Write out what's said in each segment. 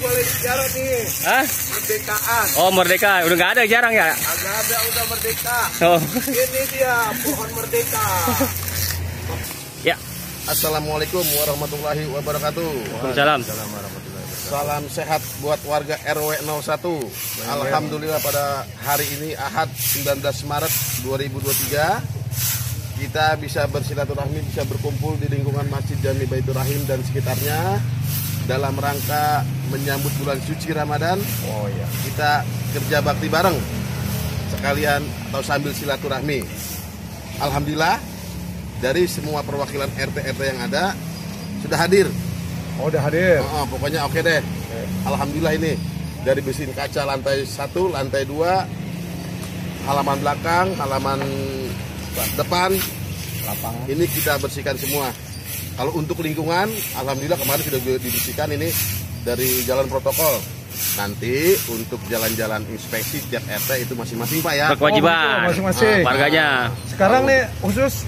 boleh jarang nih. Hah? Merdekaan. Oh merdeka, udah nggak ada jarang ya? Agak ada udah merdeka. Oh, Ini dia pohon merdeka. ya. Assalamualaikum warahmatullahi wabarakatuh. Waalaikumsalam. Salam sehat buat warga RW 01. Alhamdulillah pada hari ini Ahad 19 Maret 2023 kita bisa bersilaturahmi, bisa berkumpul di lingkungan Masjid Jami Baitur Rahim dan sekitarnya dalam rangka menyambut bulan suci Ramadan. Oh iya. Kita kerja bakti bareng sekalian atau sambil silaturahmi. Alhamdulillah dari semua perwakilan RT RT yang ada sudah hadir. Oh udah hadir. Oh, pokoknya oke deh. Alhamdulillah ini dari bersihin kaca lantai satu, lantai dua, halaman belakang, halaman depan, Lapangan. ini kita bersihkan semua. Kalau untuk lingkungan, alhamdulillah kemarin sudah dibersihkan ini dari jalan protokol. Nanti untuk jalan-jalan inspeksi tiap RT itu masing-masing Pak ya. Berkewajiban. Oh, masing-masing. Ah, warganya. Sekarang nih khusus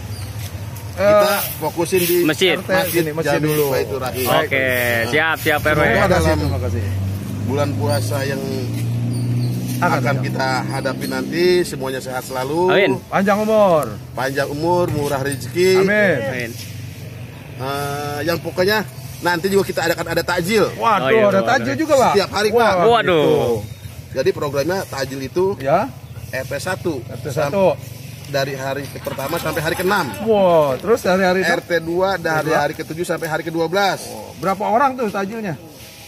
Kita eh, fokusin di Masjid. RT Masjid, sini, masjid Jami dulu. Oke, siap siap RW. Terima kasih, dalam- terima kasih. Bulan puasa yang Akan, akan kita hadapi nanti semuanya sehat selalu. Amin. Panjang umur. panjang umur, murah rezeki. Amin. Amin. Eh, yang pokoknya nanti juga kita adakan ada takjil. Waduh, Oh, iya, ada takjil juga pak. Setiap hari, Pak. Waduh. gitu. Jadi programnya takjil itu Ya, RT 1 RT satu. dari hari ke pertama sampai hari ke-6. Wow, terus hari-hari itu RT 2 dari hari ke-7 sampai hari ke-12. Oh, berapa orang tuh takjilnya?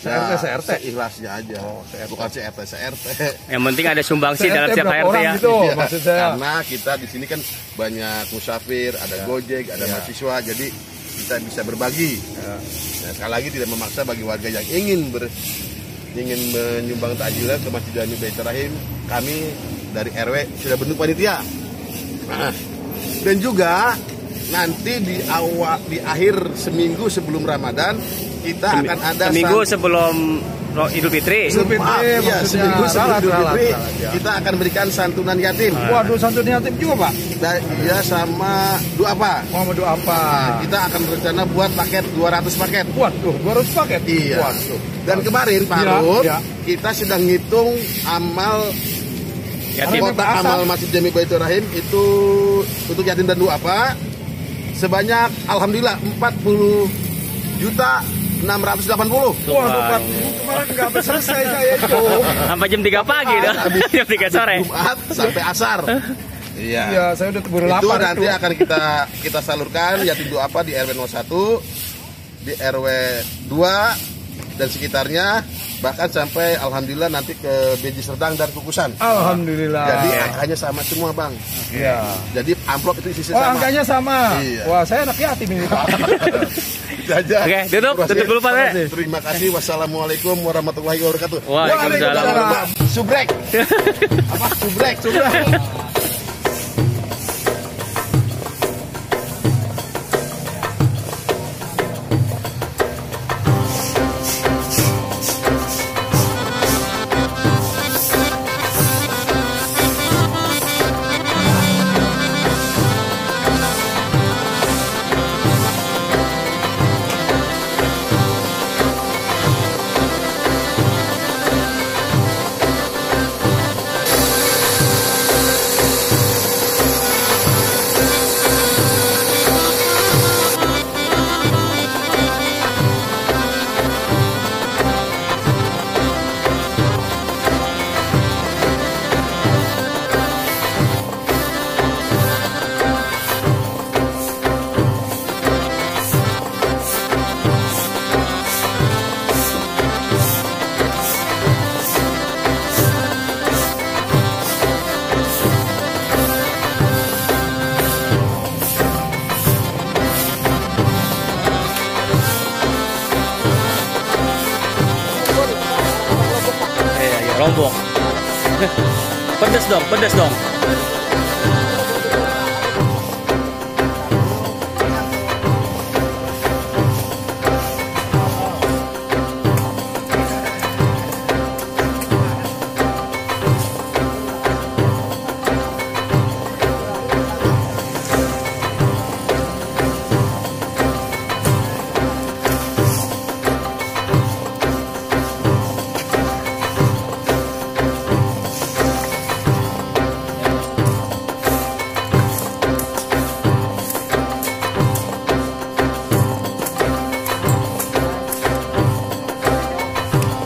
Se-RT, se-RT. Seikhlasnya aja. Oh, Bukan se-RT, se-RT. Yang penting ada sumbangsi dalam setiap RT orang ya. gitu? Iya, maksud saya. Karena kita di sini kan banyak musafir, ada Gojek, ada Ya. mahasiswa, jadi kita bisa berbagi. Ya. Nah, sekali lagi tidak memaksa bagi warga yang ingin ber, ingin menyumbang takjilnya ke Masjid Jami Baitur Rahim, kami dari RW sudah bentuk panitia. Nah, dan juga nanti di awal di akhir seminggu sebelum Ramadan kita akan ada Seminggu sebelum Ro- Idul Fitri. Idul Fitri Maaf, iya, seminggu sebelum Idul salah, Fitri salah, ya. kita akan berikan santunan yatim. Waduh, santun yatim juga pak. Dan ya sama dua apa? Muhammad apa? Kita akan berencana buat paket 200 paket. Waduh, 200 paket. Iya. Waduh. Dan kemarin Pak Rut, iya. kita sedang ngitung amal Yatim. Asal. amal Masjid Jami Baitur Rahim itu untuk yatim dan dua apa? Sebanyak alhamdulillah 40 juta 680. Waduh, Pak. Kemarin nggak sampai selesai saya itu. Sampai jam 3 pagi tuh. jam 3 sore. Jumat sampai asar. Iya. Iya, saya udah keburu itu lapar nanti itu. akan kita kita salurkan yatim dua apa di RW 01 di RW 2 dan sekitarnya bahkan sampai alhamdulillah nanti ke Beji Serdang dan Kukusan. Alhamdulillah. Jadi angkanya sama semua bang. Iya. Jadi amplop itu isi Oh, sama. angkanya sama. Iya. Wah, saya anak yatim ini, Pak. Itu aja. Oke, tutup, Terima tutup kasih. dulu Pak. Terima kasih. Wassalamualaikum warahmatullahi wabarakatuh. Waalaikumsalam. Subrek. Apa? Subrek. Subrek. Pedes dong, pedes dong.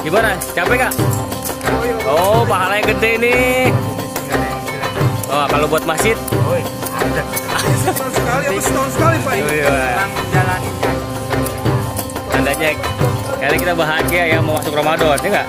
Gimana? Capek nggak? Oh, pahalanya gede nih. Oh, kalau buat masjid? Setahun sekali apa setahun sekali Pak? Iya. Tandanya kali kita bahagia ya mau masuk Ramadan, ya nggak?